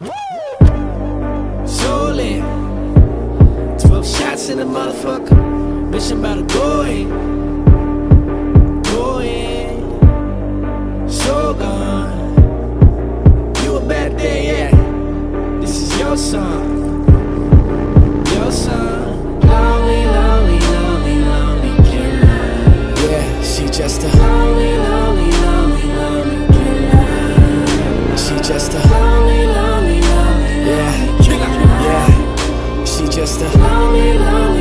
So 12 shots in the motherfucker. Mission about to go in. Go in. So gone. You a bad day, yeah. This is your song. Your song. Lonely, lonely, lonely, lonely killer. Yeah, she just a. just a